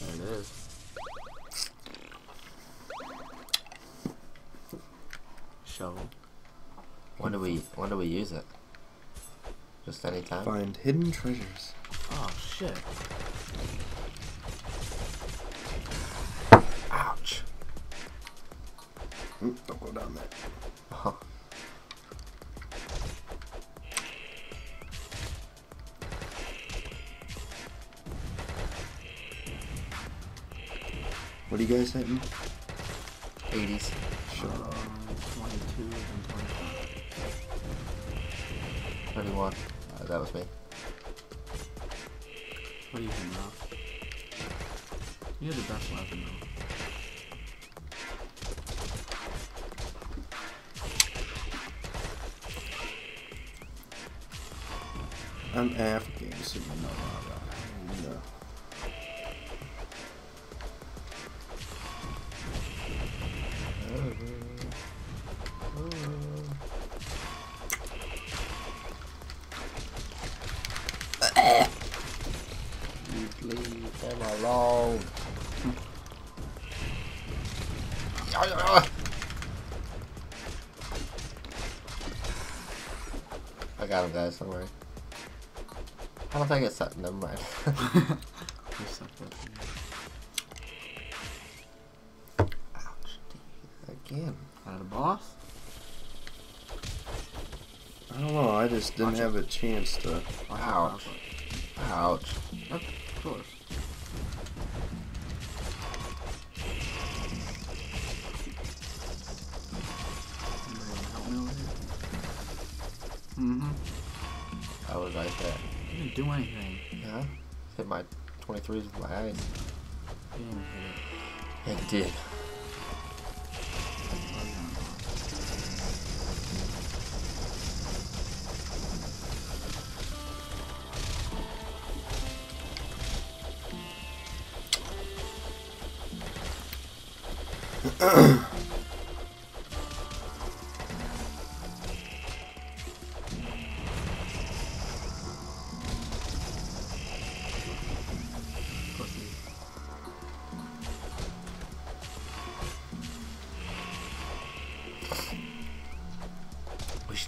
There it is. Shovel. When do we when do we use it? Just anytime. Find hidden treasures. Oh shit. Ouch. Don't go down there. What are you guys hitting? 80s. Shut Um, 22 and 25. 31. Uh, that was me. What do you think, Ralph? You have the best weapon, though. I'm African, so you know leave them alone. I got him, guys. Don't worry. I don't think it's that. Never mind. You suck at it. Ouch. dude. Again. Got a boss? I don't know. I just didn't Watch have a chance to. Watch Ouch. out, Ouch. Ralph. Of course. Somebody wanna help me over here? Mm-hmm. I was right there. You didn't do anything. Yeah. Hit my 23s with my eyes. You didn't it. It did.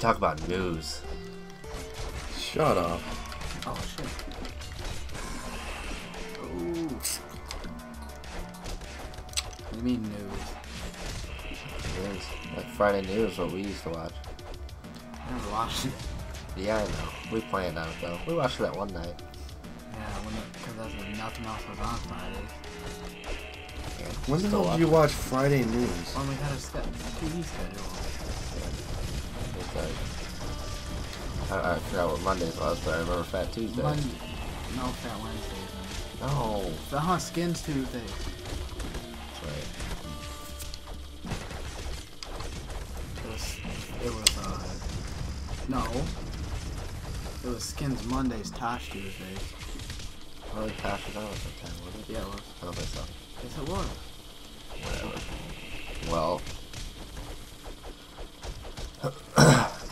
Should talk about news. Shut up. Oh shit. Ooh. What do you mean news? News. Like Friday news, what we used to watch. I never watched it. Yeah, I know. We planned on it though. We watched that one night. Yeah, when cause that's when nothing else was on Fridays. Yeah, When the hell did you watch watch Friday News? Well, we had a ske- TV schedule. It. I, I forgot what Mondays was, but I remember Fat Tuesday. Monday. No, Fat Wednesdays. man. No. The huh, Skins Tuesday. Right. It was, uh, no. It was Skins Mondays, Tosh Tuesdays. I really passed it out at that time, was it? Yeah, it was. I don't think so. Yes, it was. Whatever. Well.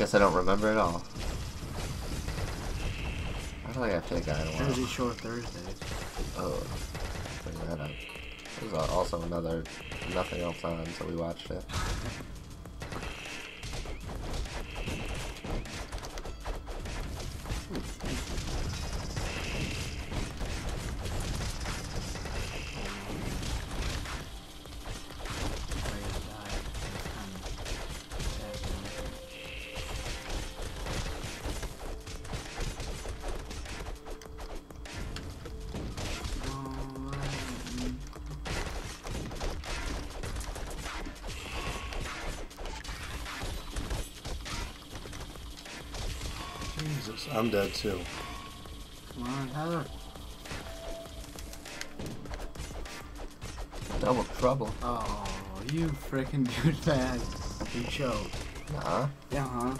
Guess I don't remember at all. I don't think I've taken it in a while. Jersey Shore Thursdays. Oh, bring that up. There's also another nothing else on, so we watched it. Jesus, I'm dead too. Come on, Heather. Double trouble. Oh, you freaking douchebag. You choked. Nah. Yeah, huh?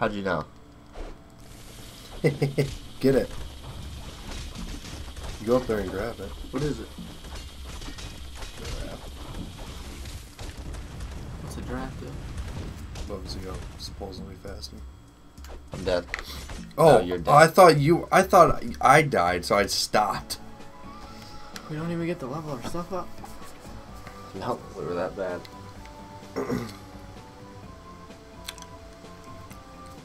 How'd you know? Get it. Go up there and grab it. What is it? What's a draft do? Bugsy go supposedly fasting. I'm dead. Oh, you're dead. I thought you. I thought I died, so I stopped. We don't even get to level our stuff up. No, we were that bad.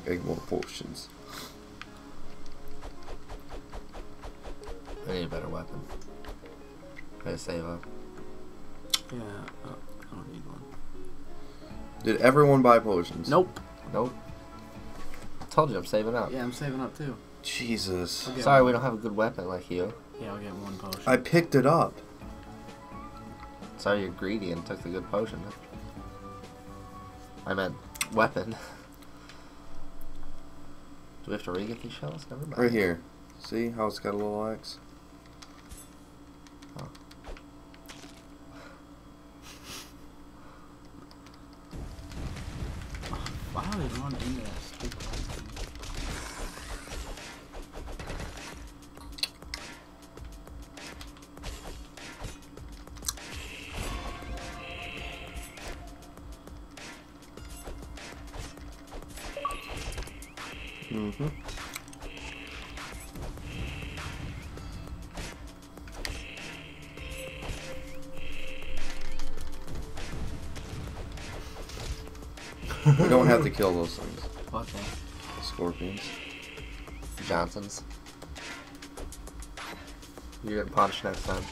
Egg more potions. I need a better weapon. Gotta save up. Yeah, uh, I don't need one. Did everyone buy potions? Nope. Nope. Told you I'm saving up. Yeah, I'm saving up too. Jesus. Okay. Sorry we don't have a good weapon like you. Yeah, I'll get one potion. I picked it up. Sorry you're greedy and took the good potion. I meant weapon. Do we have to re-get these shells? Never mind. Right here. See how it's got a little X? Why do we run into that we don't have to kill those things. What thing? Scorpions. Johnson's. You're getting punched next time.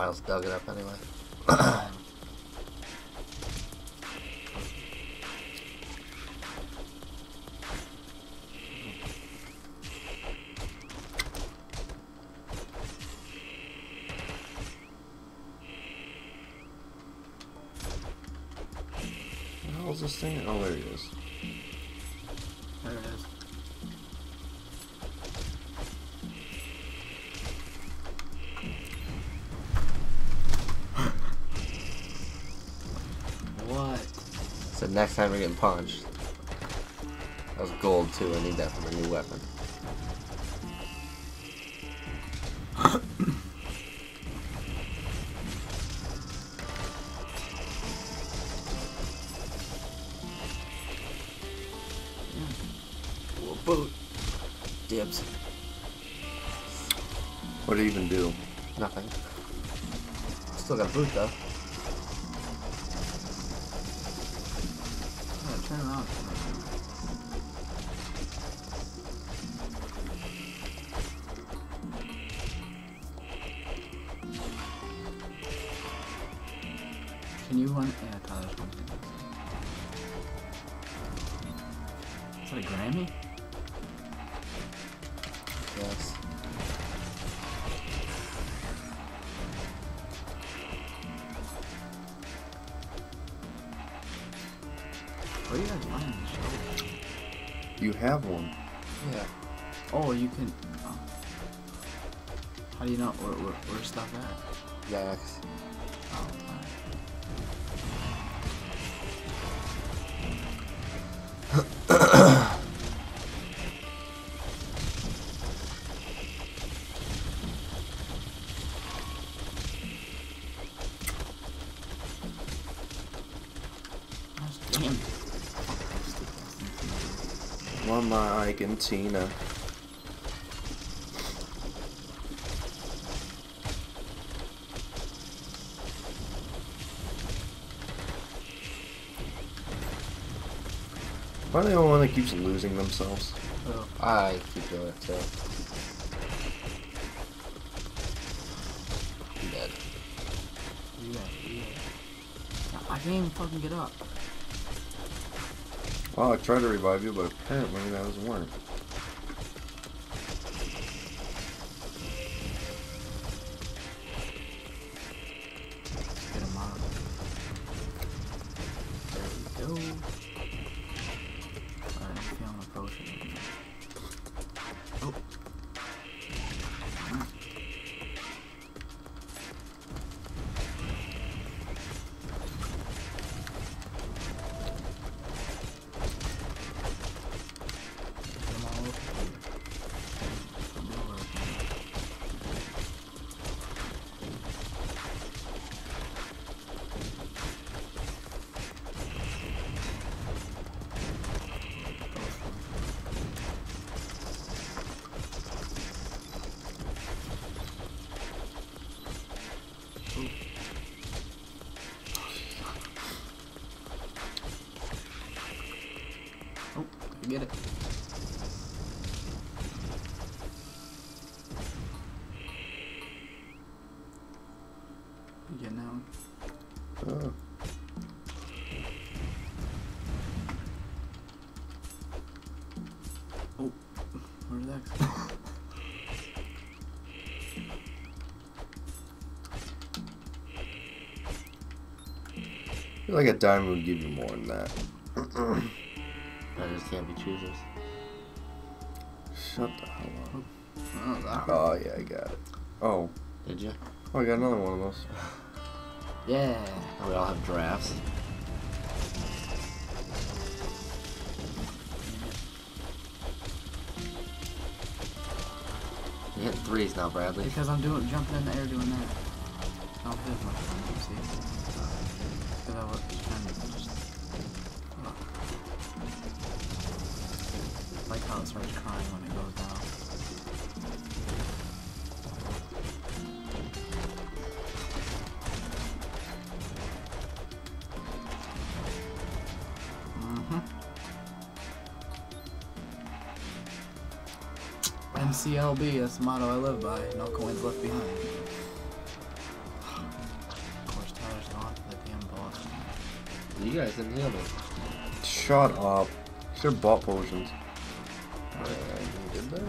Myles dug it up anyway. next time you're getting punched. That was gold too. I need that for the new weapon. Well, boot. Dibs. What do you even do? Nothing. Still got a boot though. Turn. Can you run? Yeah, Tyler's running. Is that a Grammy? Have one. Yeah. Oh, you can. Oh. How do you know where, where, where's stuff at? Yaks. Mama Argentina. Why are they the only one that keeps losing themselves? Oh, I keep doing it too. I'm dead. you got, you got. I can't even fucking get up. I tried to revive you, but apparently that doesn't work. Oh, get it. Feel like a diamond would give you more than that. I just can't be choosers. Shut the hell up. Oh. Oh, yeah, I got it. Oh. Did you? Oh, I got another one of those. Yeah. We all have drafts. You're hitting threes now, Bradley. Because I'm doing jumping in the air doing that. I don't feel much fun, you see. Like how it starts crying when it goes down. Mm-hmm. NCLB, that's the motto I live by. No coins left behind. You guys didn't heal me. Shut up. Have bot potions. I needed that.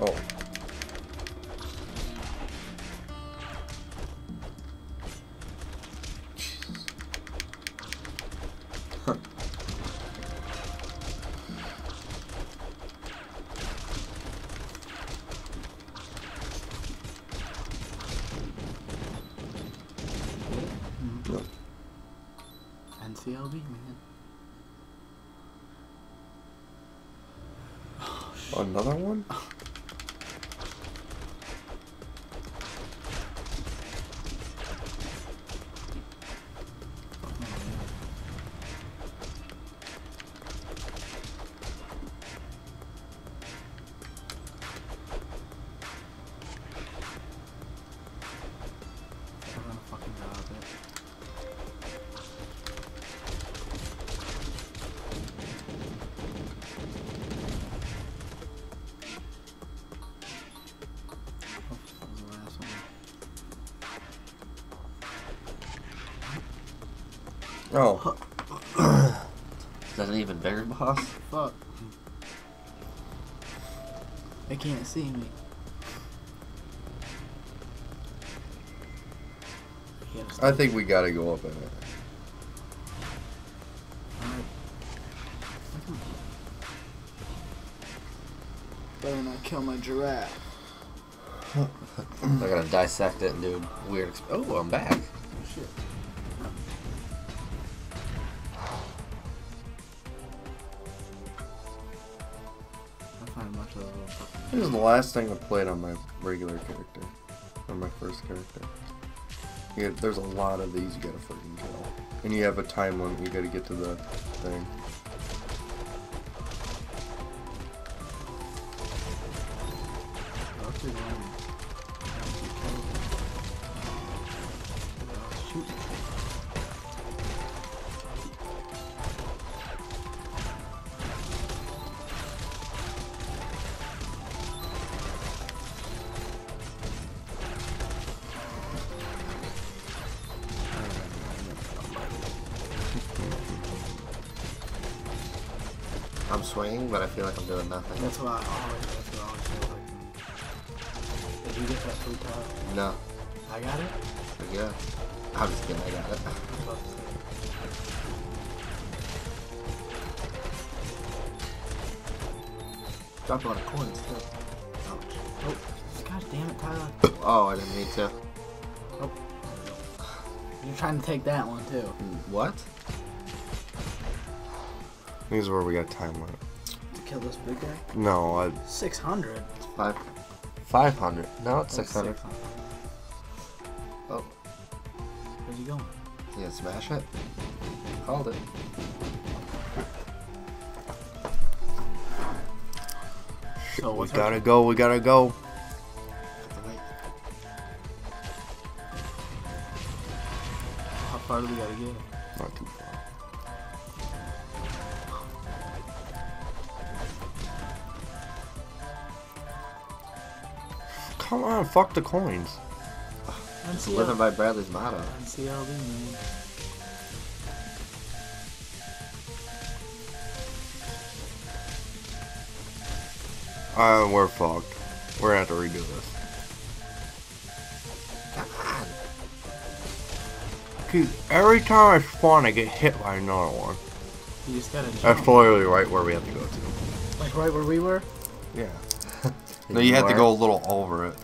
It's Oh. Is that an even bigger boss? Fuck. They can't see me. He had a I think we gotta go up in it. Alright. Better not kill my giraffe. They're gonna dissect it and do weird. Exp- oh, I'm back. Oh shit. This is the last thing I played on my regular character. On my first character. Yeah, there's a lot of these you gotta freaking kill. And you have a time limit, you gotta get to the thing. Feel like I'm doing nothing. That's what I always, that's what I always feel like. Did you get that blue tile? No. I got it? Yeah. I'm just kidding, I got it. I was about. Dropped a lot of coins too. Ouch. Oh, oh gosh damn it, Tyler. Oh, I didn't mean to. Oh. You're trying to take that one too. What? This is where we got time limit. To kill this big guy? No, I, 600. It's five. 500. No, it's That's 600. 600. Oh, Where's he going? yeah, smash it. Called it. So we gotta go, we gotta go. Have to wait. How far do we gotta get? Not too far. Come on, fuck the coins. It's living by Bradley's motto. NCLB, man. Uh, we're fucked. We're gonna have to redo this. Come on. Dude, every time I spawn, I get hit by another one. You just gotta That's literally right where we have to go to. Like right where we were? Yeah. no, you have to go a little over it.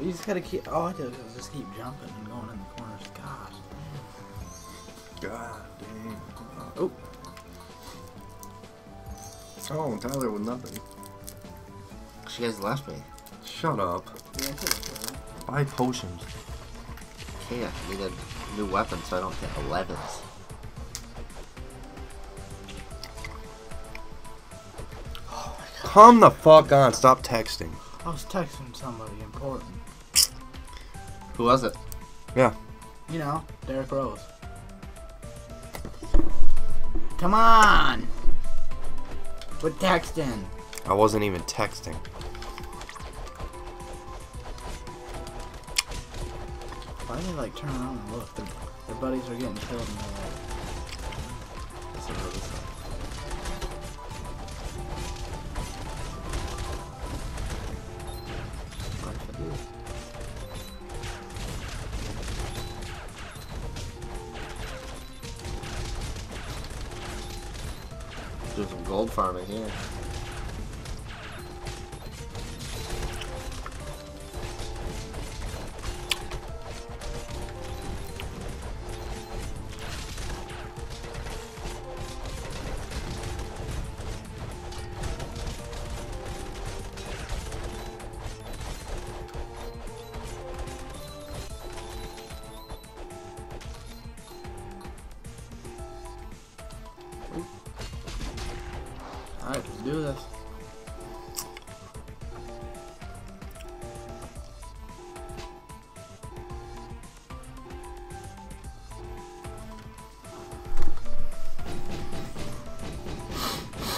You just gotta keep. All I do is just keep jumping and going in the corners. Gosh. God damn. Oh, Oh, Tyler with nothing. She has left me. Shut up. yeah, Buy potions. Okay, I Need a new weapon so I don't get 11s. Come the fuck on. Stop texting. I was texting somebody important. Who was it? Yeah. You know, Derrick Rose. Come on! Quit texting. I wasn't even texting. Why do they like turn around and look? Their, their buddies are getting killed and they're like. Do some gold farming here. Let's do this.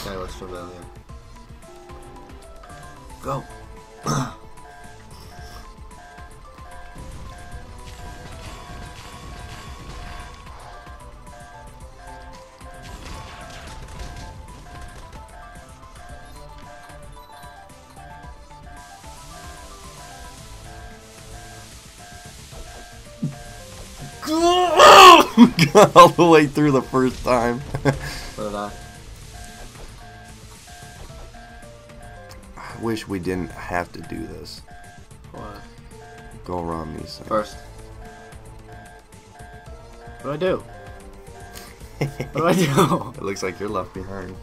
Guy looks familiar. Go. Got all the way through the first time. So did I. I wish we didn't have to do this. What? Go around these things. First. What do I do? What do I do? It looks like you're left behind.